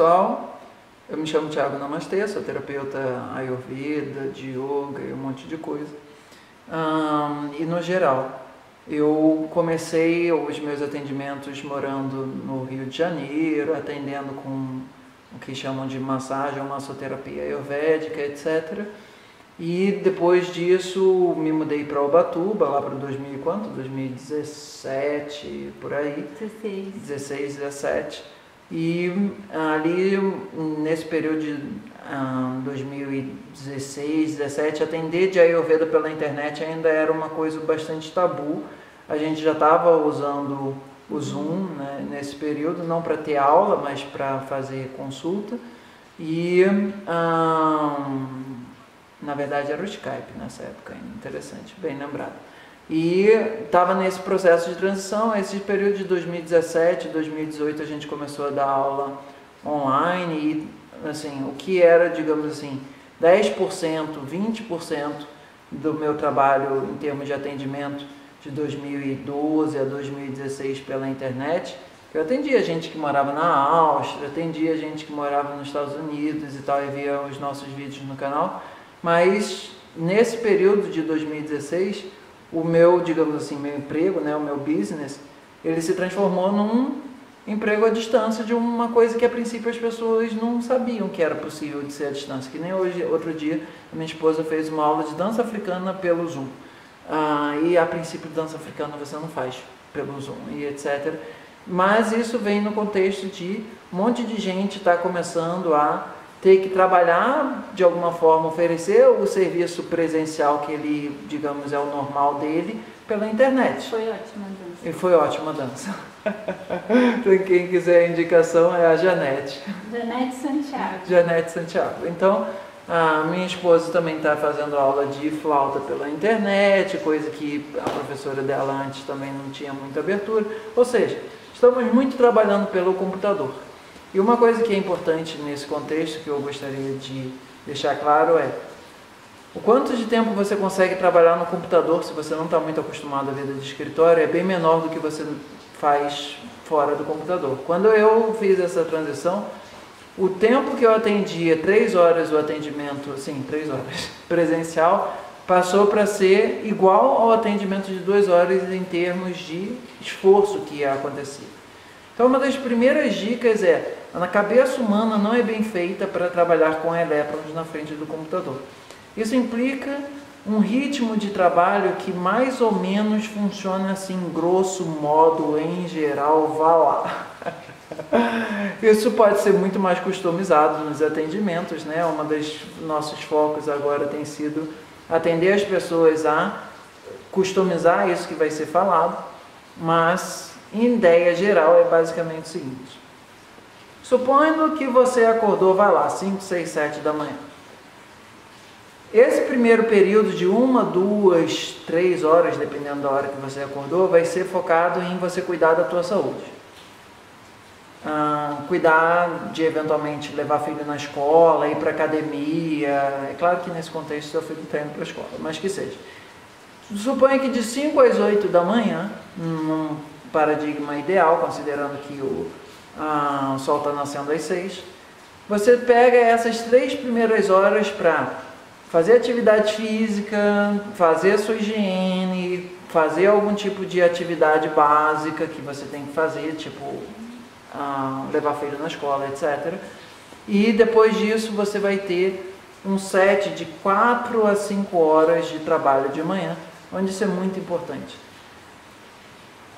pessoal, eu me chamo Thiago Namastê, sou terapeuta Ayurveda, de Yoga e um monte de coisa. Um, e no geral, eu comecei os meus atendimentos morando no Rio de Janeiro, atendendo com o que chamam de massagem, massoterapia ayurvédica, etc. E depois disso me mudei para Ubatuba, lá para 2000 quanto? 2017, por aí. 16. 16, 17. E ali, nesse período de 2016, 17, atender de Ayurveda pela internet ainda era uma coisa bastante tabu. A gente já estava usando o Zoom né, nesse período, não para ter aula, mas para fazer consulta. E na verdade era o Skype nessa época interessante, bem lembrado. E estava nesse processo de transição, esse período de 2017, 2018 a gente começou a dar aula online e assim, o que era, digamos assim, 10%, 20% do meu trabalho em termos de atendimento de 2012 a 2016 pela internet, eu atendia gente que morava na Áustria, atendia gente que morava nos Estados Unidos e tal, e via os nossos vídeos no canal, mas nesse período de 2016, o meu, digamos assim, meu emprego, né, o meu business, ele se transformou num emprego à distância de uma coisa que a princípio as pessoas não sabiam que era possível de ser à distância. Que nem hoje, outro dia, a minha esposa fez uma aula de dança africana pelo Zoom. Ah, e a princípio dança africana você não faz pelo Zoom e etc. Mas isso vem no contexto de um monte de gente está começando a ter que trabalhar de alguma forma, oferecer o serviço presencial que ele, digamos, é o normal dele, pela internet. Foi ótima dança. E foi ótima dança. Quem quiser a indicação é a Janete. Janete Santiago. Janete Santiago. Então, a minha esposa também está fazendo aula de flauta pela internet, coisa que a professora dela antes também não tinha muita abertura. Ou seja, estamos muito trabalhando pelo computador. E uma coisa que é importante nesse contexto que eu gostaria de deixar claro é o quanto de tempo você consegue trabalhar no computador se você não está muito acostumado à vida de escritório é bem menor do que você faz fora do computador. Quando eu fiz essa transição, o tempo que eu atendia, três horas o atendimento, assim, três horas presencial, passou para ser igual ao atendimento de duas horas em termos de esforço que acontecia. Então, uma das primeiras dicas é a cabeça humana não é bem feita para trabalhar com elétrons na frente do computador. Isso implica um ritmo de trabalho que mais ou menos funciona assim, grosso modo, em geral, vá lá. Isso pode ser muito mais customizado nos atendimentos, né? Uma dos nossos focos agora tem sido atender as pessoas a customizar isso que vai ser falado, mas em ideia geral é basicamente o seguinte: Supondo que você acordou, vai lá, 5, 6, 7 da manhã. Esse primeiro período de uma, duas, três horas, dependendo da hora que você acordou, vai ser focado em você cuidar da tua saúde. Ah, cuidar de eventualmente levar filho na escola, ir para academia. É claro que nesse contexto seu filho está indo para a escola, mas que seja. Suponha que de 5 às 8 da manhã, num paradigma ideal, considerando que o ah, o sol está nascendo às seis. Você pega essas três primeiras horas para fazer atividade física, fazer a sua higiene, fazer algum tipo de atividade básica que você tem que fazer, tipo ah, levar filho na escola, etc. E depois disso você vai ter um set de 4 a 5 horas de trabalho de manhã, onde isso é muito importante.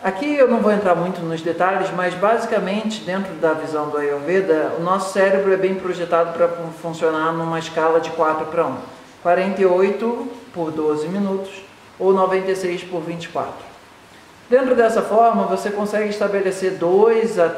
Aqui eu não vou entrar muito nos detalhes, mas basicamente, dentro da visão do Ayurveda, o nosso cérebro é bem projetado para funcionar numa escala de 4 para 1. 48 por 12 minutos ou 96 por 24. Dentro dessa forma, você consegue estabelecer 2 a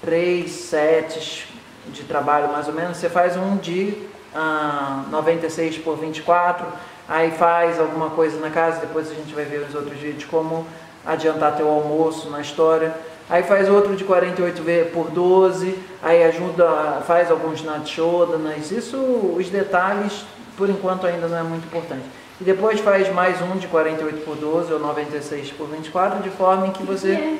3 sets de trabalho, mais ou menos. Você faz um de ah, 96 por 24, aí faz alguma coisa na casa, depois a gente vai ver os outros vídeos como adiantar teu almoço na história. Aí faz outro de 48 por 12, aí ajuda, faz alguns nachodanas, isso, os detalhes, por enquanto ainda não é muito importante. E depois faz mais um de 48 por 12 ou 96 por 24, de forma em que você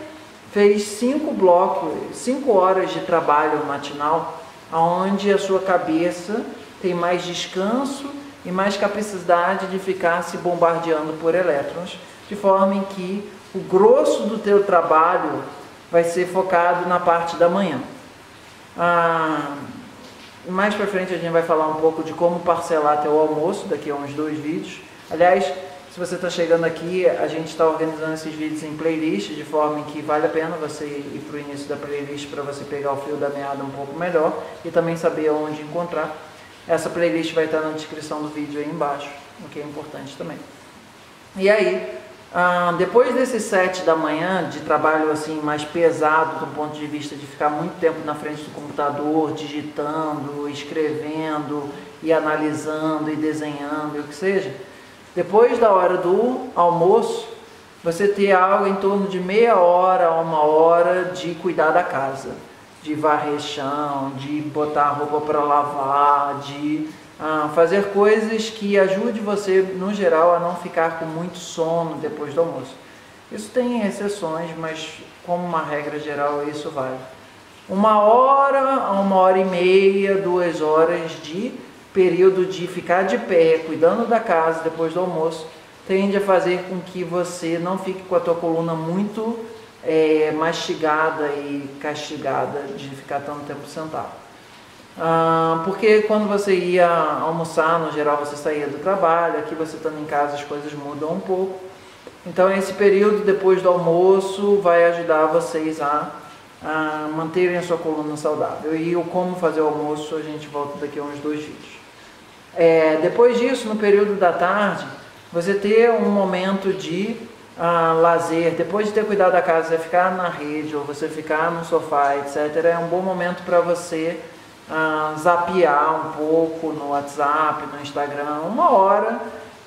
fez cinco blocos, cinco horas de trabalho matinal, onde a sua cabeça tem mais descanso e mais capacidade de ficar se bombardeando por elétrons, de forma em que o grosso do teu trabalho vai ser focado na parte da manhã. Ah, mais para frente a gente vai falar um pouco de como parcelar teu almoço, daqui a uns dois vídeos. Aliás, se você está chegando aqui, a gente está organizando esses vídeos em playlist, de forma em que vale a pena você ir para o início da playlist para você pegar o fio da meada um pouco melhor e também saber onde encontrar. Essa playlist vai estar na descrição do vídeo aí embaixo, o que é importante também. E aí, ah, depois desses sete da manhã de trabalho assim mais pesado do ponto de vista de ficar muito tempo na frente do computador, digitando, escrevendo e analisando e desenhando, e o que seja, depois da hora do almoço, você ter algo em torno de meia hora a uma hora de cuidar da casa, de varrer chão, de botar roupa para lavar, de ah, fazer coisas que ajude você, no geral, a não ficar com muito sono depois do almoço. Isso tem exceções, mas como uma regra geral isso vale. Uma hora a uma hora e meia, duas horas de período de ficar de pé, cuidando da casa depois do almoço, tende a fazer com que você não fique com a tua coluna muito é, mastigada e castigada de ficar tanto tempo sentado. Ah, porque quando você ia almoçar, no geral você saía do trabalho, aqui você estando em casa as coisas mudam um pouco. Então esse período depois do almoço vai ajudar vocês a, a manterem a sua coluna saudável. E o como fazer o almoço a gente volta daqui a uns dois vídeos. É, depois disso, no período da tarde, você ter um momento de ah, lazer, depois de ter cuidado da casa, você ficar na rede ou você ficar no sofá, etc., é um bom momento para você ah, zapear um pouco no WhatsApp, no Instagram, uma hora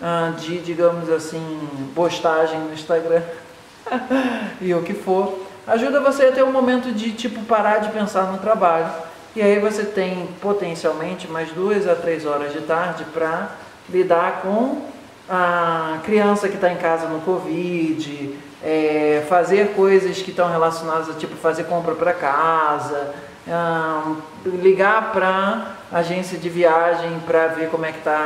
ah, de, digamos assim, postagem no Instagram e o que for, ajuda você a ter um momento de tipo parar de pensar no trabalho. E aí você tem potencialmente mais duas a três horas de tarde para lidar com a criança que está em casa no Covid, é, fazer coisas que estão relacionadas a tipo fazer compra para casa, ah, ligar para agência de viagem para ver como é que está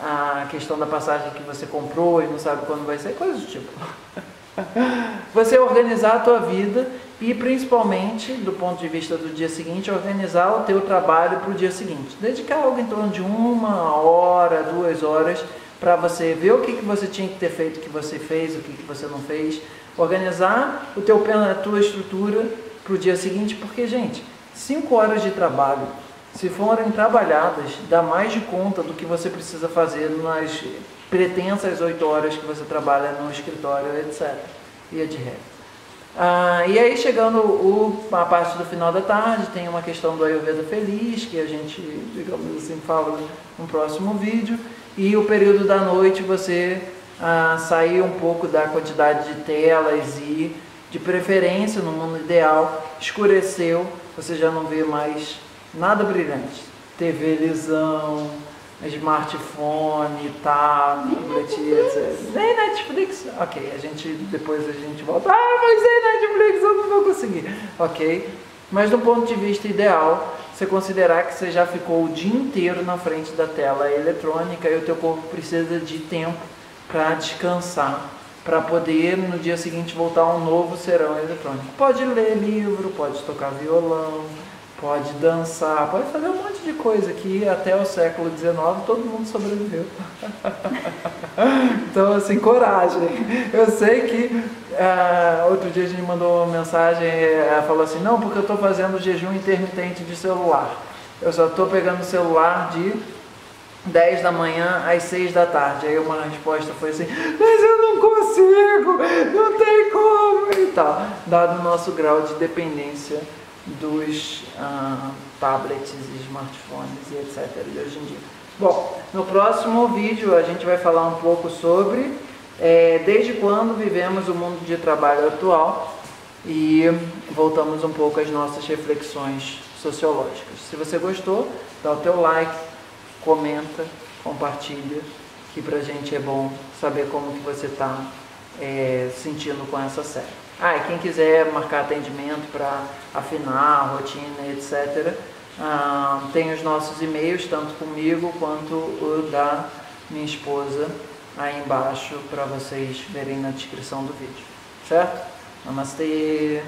a, a questão da passagem que você comprou e não sabe quando vai ser, coisas do tipo. Você organizar a tua vida e principalmente do ponto de vista do dia seguinte, organizar o teu trabalho para o dia seguinte. Dedicar algo em torno de uma hora, duas horas para você ver o que, que você tinha que ter feito, o que você fez, o que, que você não fez. Organizar o teu a tua estrutura para o dia seguinte, porque, gente, cinco horas de trabalho, se forem trabalhadas, dá mais de conta do que você precisa fazer nas pretensas oito horas que você trabalha no escritório, etc. E é de regra. Ah, e aí, chegando o, a parte do final da tarde, tem uma questão do Ayurveda Feliz, que a gente, digamos assim, fala no próximo vídeo. E o período da noite, você ah, sair um pouco da quantidade de telas e de preferência, no mundo ideal, escureceu, você já não vê mais nada brilhante. TV, lisão, smartphone, tablet, etc. Nem Netflix. Ok, a gente depois a gente volta. Ah, mas nem Netflix eu não vou conseguir. Ok. Mas do ponto de vista ideal, você considerar que você já ficou o dia inteiro na frente da tela eletrônica e o teu corpo precisa de tempo para descansar para poder no dia seguinte voltar a um novo serão eletrônico. Pode ler livro, pode tocar violão, pode dançar, pode fazer um monte de coisa que até o século XIX todo mundo sobreviveu. então, assim, coragem. Eu sei que uh, outro dia a gente mandou uma mensagem, ela falou assim, não, porque eu estou fazendo jejum intermitente de celular. Eu só estou pegando o celular de 10 da manhã às 6 da tarde. Aí uma resposta foi assim, mas eu não consigo, não tem como e tal. Dado o nosso grau de dependência dos ah, tablets e smartphones e etc. de hoje em dia. Bom, no próximo vídeo a gente vai falar um pouco sobre é, desde quando vivemos o mundo de trabalho atual e voltamos um pouco às nossas reflexões sociológicas. Se você gostou, dá o teu like, comenta, compartilha, que pra gente é bom saber como que você está é, sentindo com essa série. Ah, e quem quiser marcar atendimento para afinar a rotina, etc., Ah, tem os nossos e-mails, tanto comigo quanto o da minha esposa, aí embaixo para vocês verem na descrição do vídeo. Certo? Namastê!